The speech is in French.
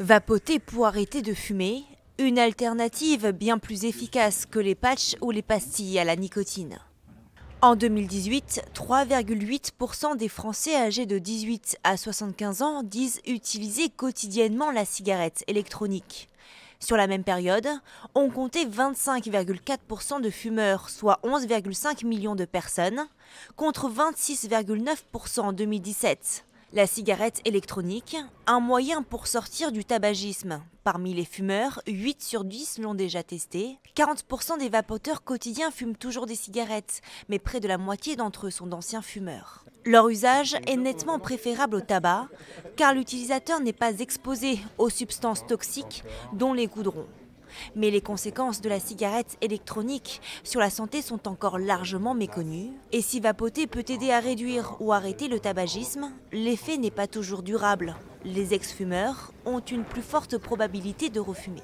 Vapoter pour arrêter de fumer, une alternative bien plus efficace que les patchs ou les pastilles à la nicotine. En 2018, 3,8% des Français âgés de 18 à 75 ans disent utiliser quotidiennement la cigarette électronique. Sur la même période, on comptait 25,4% de fumeurs, soit 11,5 millions de personnes, contre 26,9% en 2017. La cigarette électronique, un moyen pour sortir du tabagisme. Parmi les fumeurs, 8 sur 10 l'ont déjà testé. 40% des vapoteurs quotidiens fument toujours des cigarettes, mais près de la moitié d'entre eux sont d'anciens fumeurs. Leur usage est nettement préférable au tabac, car l'utilisateur n'est pas exposé aux substances toxiques, dont les goudrons. Mais les conséquences de la cigarette électronique sur la santé sont encore largement méconnues. Et si vapoter peut aider à réduire ou arrêter le tabagisme, l'effet n'est pas toujours durable. Les ex-fumeurs ont une plus forte probabilité de refumer.